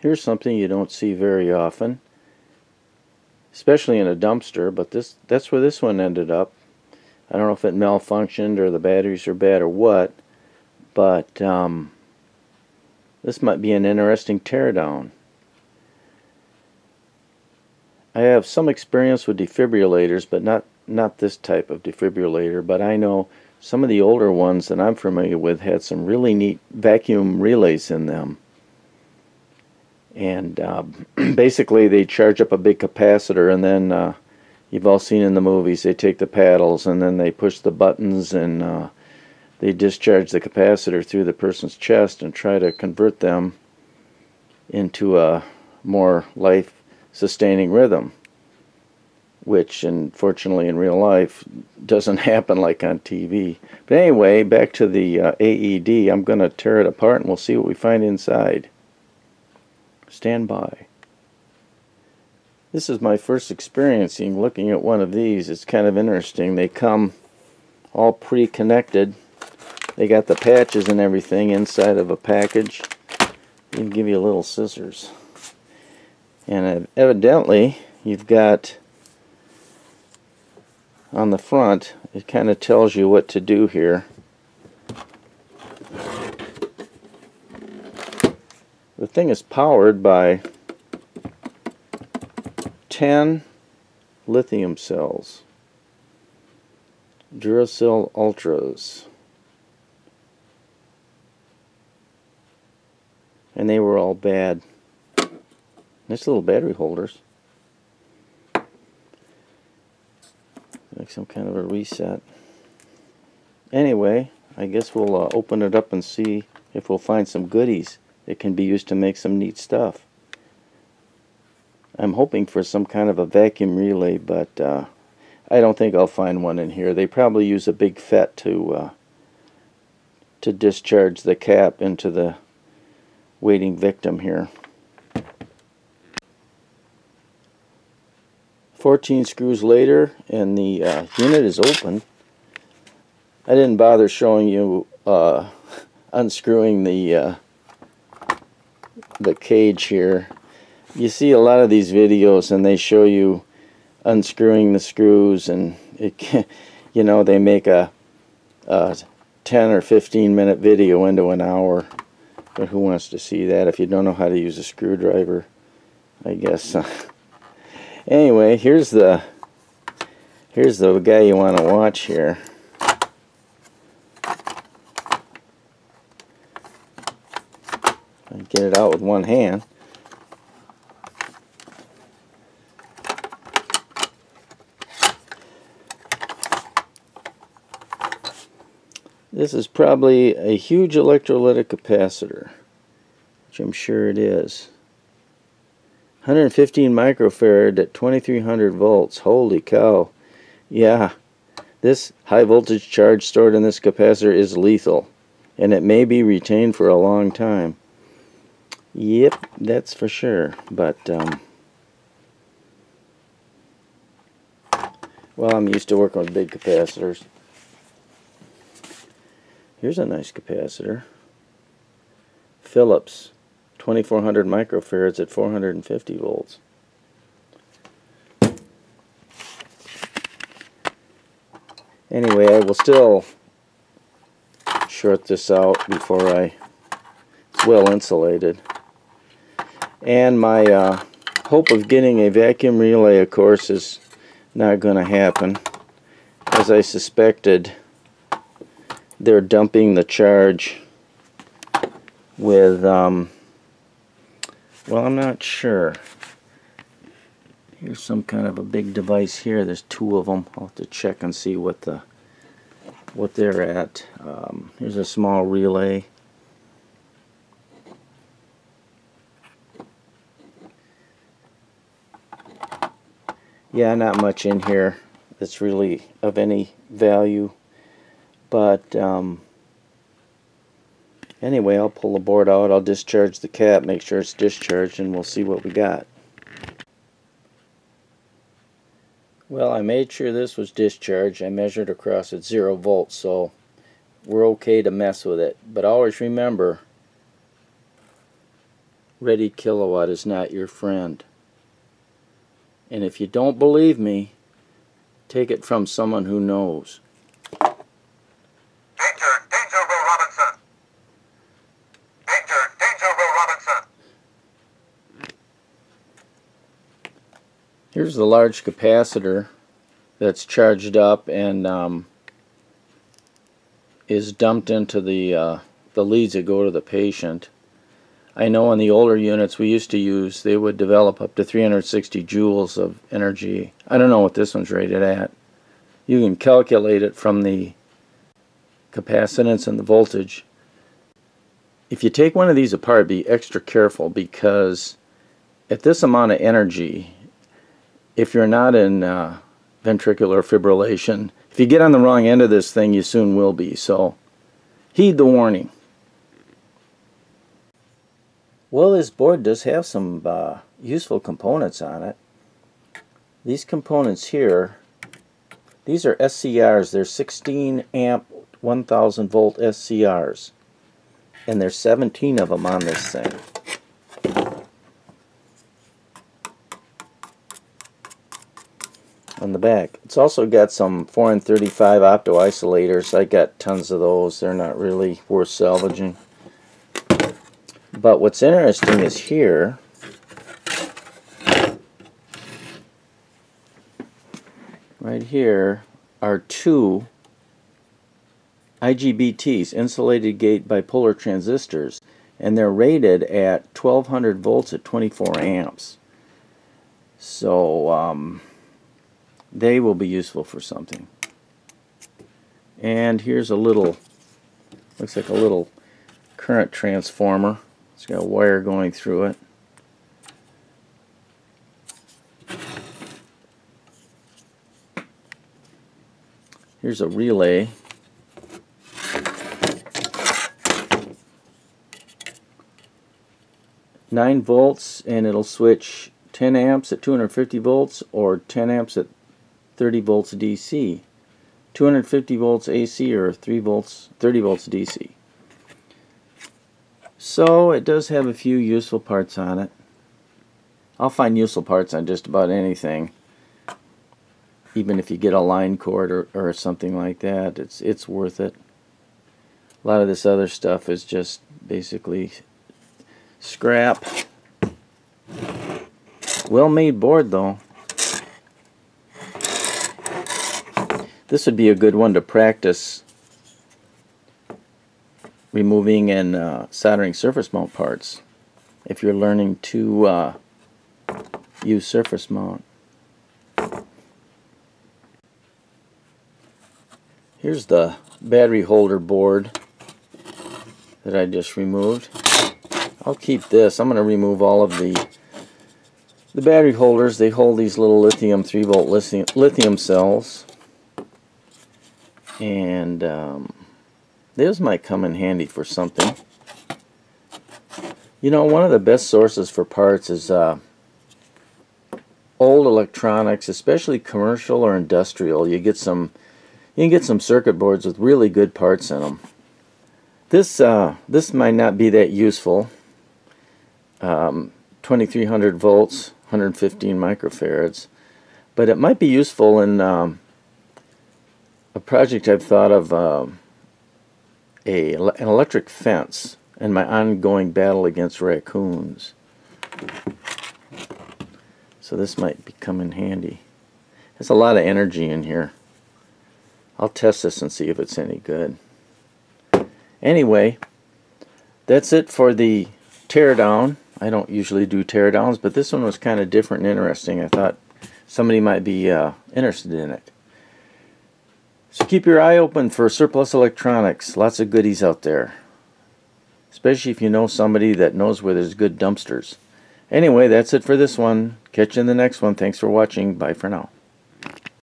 Here's something you don't see very often, especially in a dumpster, but this that's where this one ended up. I don't know if it malfunctioned or the batteries are bad or what, but um, this might be an interesting teardown. I have some experience with defibrillators, but not not this type of defibrillator, but I know some of the older ones that I'm familiar with had some really neat vacuum relays in them. And uh, basically they charge up a big capacitor and then uh, you've all seen in the movies they take the paddles and then they push the buttons and uh, they discharge the capacitor through the person's chest and try to convert them into a more life sustaining rhythm which unfortunately in real life doesn't happen like on TV. But anyway, back to the uh, AED. I'm going to tear it apart and we'll see what we find inside. Stand by. This is my first experiencing looking at one of these. It's kind of interesting. They come all pre-connected. They got the patches and everything inside of a package. Even give you a little scissors. And evidently, you've got on the front, it kind of tells you what to do here. The thing is powered by 10 lithium cells. Duracell Ultras. And they were all bad. Nice little battery holders. like some kind of a reset. Anyway, I guess we'll uh, open it up and see if we'll find some goodies that can be used to make some neat stuff. I'm hoping for some kind of a vacuum relay, but uh, I don't think I'll find one in here. They probably use a big FET to uh, to discharge the cap into the waiting victim here. 14 screws later and the uh, unit is open. I didn't bother showing you uh, unscrewing the uh, the cage here. You see a lot of these videos and they show you unscrewing the screws and it can, you know they make a, a 10 or 15 minute video into an hour but who wants to see that if you don't know how to use a screwdriver I guess Anyway, here's the here's the guy you want to watch here. Get it out with one hand. This is probably a huge electrolytic capacitor, which I'm sure it is. 115 microfarad at 2300 volts. Holy cow. Yeah, this high voltage charge stored in this capacitor is lethal. And it may be retained for a long time. Yep, that's for sure. But, um, well, I'm used to working with big capacitors. Here's a nice capacitor. Philips, 2400 microfarads at 450 volts. Anyway, I will still short this out before I, it's well insulated. And my uh, hope of getting a vacuum relay, of course, is not going to happen. As I suspected, they're dumping the charge with um, well, I'm not sure. Here's some kind of a big device here. There's two of them. I'll have to check and see what the what they're at. Um, here's a small relay. Yeah, not much in here that's really of any value. But um, Anyway, I'll pull the board out, I'll discharge the cap, make sure it's discharged, and we'll see what we got. Well, I made sure this was discharged. I measured across at 0 volts, so we're okay to mess with it. But always remember, Reddy Kilowatt is not your friend. And if you don't believe me, take it from someone who knows. Danger, danger, Will Robinson. Danger, danger, Will Robinson. Here's the large capacitor that's charged up and um, is dumped into the uh, the leads that go to the patient. I know in the older units we used to use, they would develop up to 360 joules of energy. I don't know what this one's rated at. You can calculate it from the capacitance and the voltage. If you take one of these apart, be extra careful because at this amount of energy, if you're not in uh, ventricular fibrillation, if you get on the wrong end of this thing, you soon will be. So heed the warning. Well, this board does have some uh, useful components on it. These components here, these are SCRs. They're 16 amp 1000 volt SCRs. And there's 17 of them on this thing. on the back. It's also got some 4N35 opto isolators. I got tons of those. They're not really worth salvaging. But what's interesting is here, right here, are two IGBTs, insulated gate bipolar transistors, and they're rated at 1200 volts at 24 amps. So um, they will be useful for something. And here's a little, looks like a little current transformer. It's got a wire going through it. Here's a relay. Nine volts and it'll switch 10 amps at 250 volts or 10 amps at 30 volts DC. 250 volts AC or 3 volts 30 volts DC. So it does have a few useful parts on it. I'll find useful parts on just about anything. Even if you get a line cord or, or something like that, it's it's worth it. A lot of this other stuff is just basically scrap. Well made board though. This would be a good one to practice removing and uh, soldering surface mount parts if you're learning to uh, use surface mount. Here's the battery holder board that I just removed. I'll keep this. I'm going to remove all of the the battery holders. They hold these little lithium 3 volt lithium, lithium cells. And um, those might come in handy for something. You know, one of the best sources for parts is uh, old electronics, especially commercial or industrial. You get some, you can get some circuit boards with really good parts in them. This uh, this might not be that useful. Um, 2300 volts, 115 microfarads, but it might be useful in um, a project I've thought of. Um, a, an electric fence and my ongoing battle against raccoons. So this might come in handy. There's a lot of energy in here. I'll test this and see if it's any good. Anyway, that's it for the teardown. I don't usually do teardowns, but this one was kind of different and interesting. I thought somebody might be uh, interested in it. So keep your eye open for surplus electronics. Lots of goodies out there. Especially if you know somebody that knows where there's good dumpsters. Anyway, that's it for this one. Catch you in the next one. Thanks for watching. Bye for now.